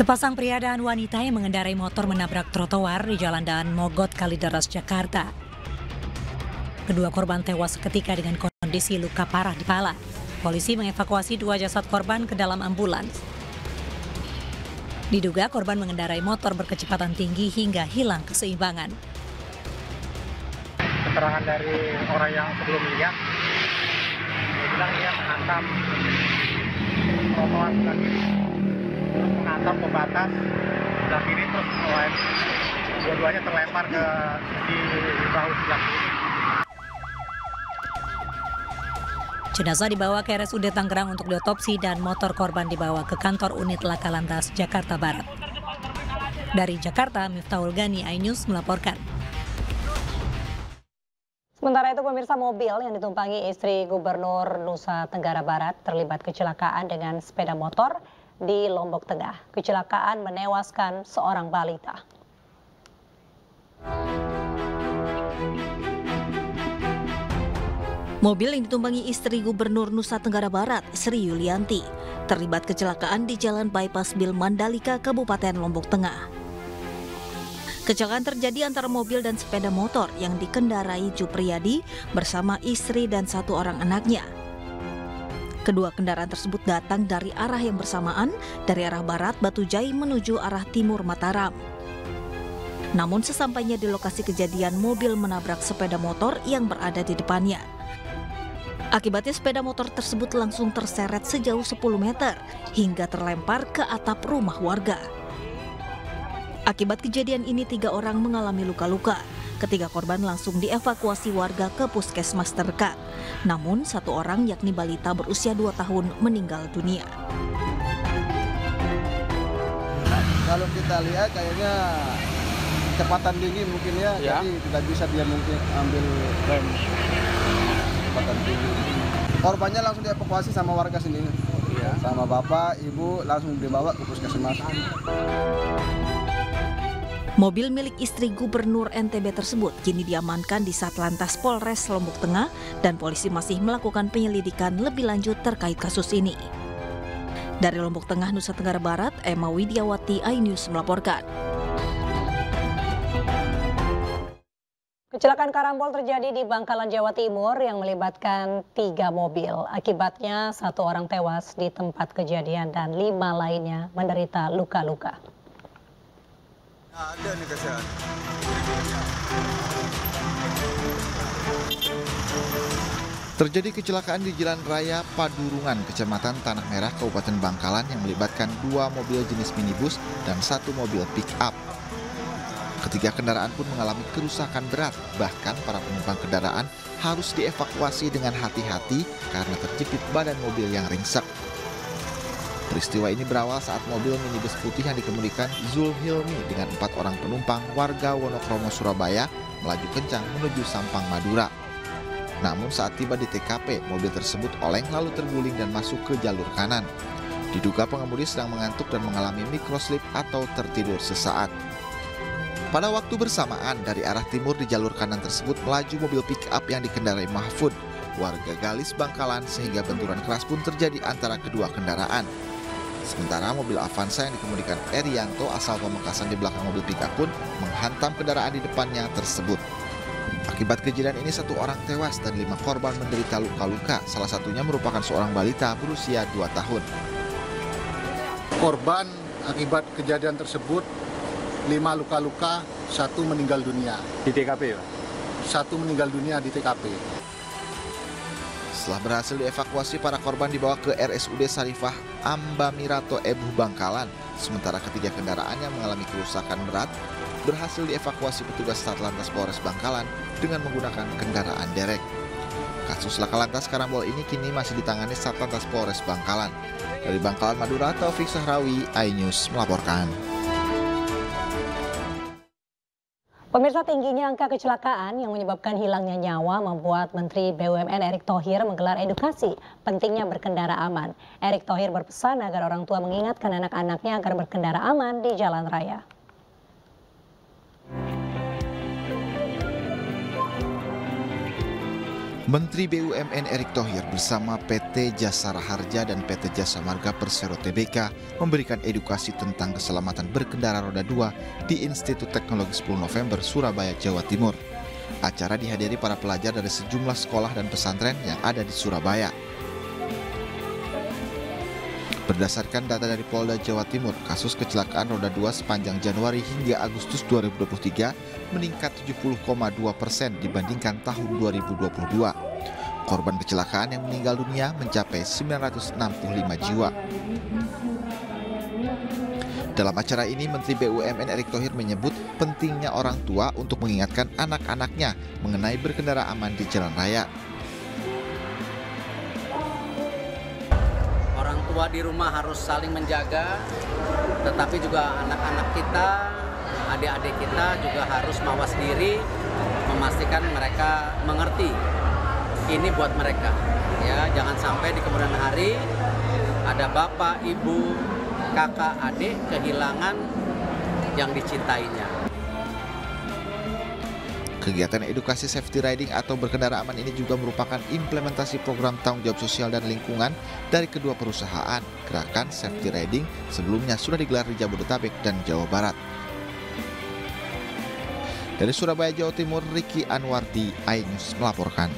Sepasang pria dan wanita yang mengendarai motor menabrak trotoar di Jalan Daan Mogot, Kalideres, Jakarta. Kedua korban tewas seketika dengan kondisi luka parah di pala. Polisi mengevakuasi dua jasad korban ke dalam ambulans. Diduga korban mengendarai motor berkecepatan tinggi hingga hilang keseimbangan. Keterangan dari orang yang sebelum lihat, dia bilang dia menghantam trotoar sebelah terus menghantam ke batas sebelah kiri, terus dua-duanya terlempar ke sisi bahu sebelah kiri. Jenazah dibawa ke RSUD Tangerang untuk diotopsi dan motor korban dibawa ke kantor unit Laka Lantas Jakarta Barat. Dari Jakarta, Miftahul Gani, iNews melaporkan. Sementara itu pemirsa mobil yang ditumpangi istri Gubernur Nusa Tenggara Barat terlibat kecelakaan dengan sepeda motor di Lombok Tengah. Kecelakaan menewaskan seorang balita. Mobil yang ditumpangi istri Gubernur Nusa Tenggara Barat, Sri Yulianti, terlibat kecelakaan di Jalan Bypass Bil Mandalika, Kabupaten Lombok Tengah. Kecelakaan terjadi antara mobil dan sepeda motor yang dikendarai Jupriyadi bersama istri dan satu orang anaknya. Kedua kendaraan tersebut datang dari arah yang bersamaan dari arah barat Batu Jai menuju arah timur Mataram. Namun sesampainya di lokasi kejadian mobil menabrak sepeda motor yang berada di depannya. Akibatnya sepeda motor tersebut langsung terseret sejauh 10 meter hingga terlempar ke atap rumah warga. Akibat kejadian ini tiga orang mengalami luka-luka. Ketiga korban langsung dievakuasi warga ke puskesmas terdekat. Namun satu orang yakni balita berusia 2 tahun meninggal dunia. Kalau kita lihat kayaknya kecepatan tinggi mungkin ya, Ya. jadi tidak bisa dia mungkin ambil rem kecepatan tinggi. Korbannya langsung dievakuasi sama warga sendiri. Iya. Sama bapak, ibu langsung dibawa ke puskesmas. Mobil milik istri Gubernur NTB tersebut kini diamankan di Satlantas Polres Lombok Tengah dan polisi masih melakukan penyelidikan lebih lanjut terkait kasus ini. Dari Lombok Tengah, Nusa Tenggara Barat, Emma Widiawati, iNews melaporkan. Kecelakaan karambol terjadi di Bangkalan, Jawa Timur yang melibatkan tiga mobil. Akibatnya satu orang tewas di tempat kejadian dan lima lainnya menderita luka-luka. Terjadi kecelakaan di Jalan Raya Padurungan, Kecamatan Tanah Merah, Kabupaten Bangkalan yang melibatkan dua mobil jenis minibus dan satu mobil pick-up. Ketiga kendaraan pun mengalami kerusakan berat, bahkan para penumpang kendaraan harus dievakuasi dengan hati-hati karena terjepit badan mobil yang ringsek. Peristiwa ini berawal saat mobil minibus putih yang dikemudikan Zul Hilmi dengan empat orang penumpang warga Wonokromo, Surabaya melaju kencang menuju Sampang, Madura. Namun saat tiba di TKP, mobil tersebut oleng lalu terguling dan masuk ke jalur kanan. Diduga pengemudi sedang mengantuk dan mengalami microslip atau tertidur sesaat. Pada waktu bersamaan, dari arah timur di jalur kanan tersebut melaju mobil pick-up yang dikendarai Mahfud, warga Galis Bangkalan sehingga benturan keras pun terjadi antara kedua kendaraan. Sementara mobil Avanza yang dikemudikan Erianto asal Pamekasan di belakang mobil pick-up pun menghantam kendaraan di depannya tersebut. Akibat kejadian ini satu orang tewas dan lima korban menderita luka-luka. Salah satunya merupakan seorang balita berusia 2 tahun. korban akibat kejadian tersebut lima luka-luka, satu meninggal dunia. Di TKP ya? Satu meninggal dunia di TKP. Setelah berhasil dievakuasi, para korban dibawa ke RSUD Sarifah Ambamirato Ebu Bangkalan. Sementara ketiga kendaraan yang mengalami kerusakan berat berhasil dievakuasi petugas Satlantas Polres Bangkalan dengan menggunakan kendaraan derek. Kasus laka lantas karambol ini kini masih ditangani Satlantas Polres Bangkalan. Dari Bangkalan, Madura, Taufik Sahrawi, iNews melaporkan. Pemirsa tingginya angka kecelakaan yang menyebabkan hilangnya nyawa membuat Menteri BUMN Erick Thohir menggelar edukasi pentingnya berkendara aman. Erick Thohir berpesan agar orang tua mengingatkan anak-anaknya agar berkendara aman di jalan raya. Menteri BUMN Erick Thohir bersama PT Jasara Harja dan PT Jasa Marga Persero Tbk memberikan edukasi tentang keselamatan berkendara roda 2 di Institut Teknologi 10 November, Surabaya, Jawa Timur. Acara dihadiri para pelajar dari sejumlah sekolah dan pesantren yang ada di Surabaya. Berdasarkan data dari Polda Jawa Timur, kasus kecelakaan roda 2 sepanjang Januari hingga Agustus 2023 meningkat 70,2 persen dibandingkan tahun 2022. Korban kecelakaan yang meninggal dunia mencapai 965 jiwa. Dalam acara ini, Menteri BUMN Erick Thohir menyebut pentingnya orang tua untuk mengingatkan anak-anaknya mengenai berkendara aman di jalan raya. Tua di rumah harus saling menjaga, tetapi juga anak-anak kita, adik-adik kita juga harus mawas diri, memastikan mereka mengerti. Ini buat mereka, ya jangan sampai di kemudian hari ada bapak, ibu, kakak, adik kehilangan yang dicintainya. Kegiatan edukasi safety riding atau berkendara aman ini juga merupakan implementasi program tanggung jawab sosial dan lingkungan dari kedua perusahaan. Gerakan safety riding sebelumnya sudah digelar di Jabodetabek dan Jawa Barat. Dari Surabaya, Jawa Timur, Riki Anwardi, iNews melaporkan.